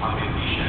aby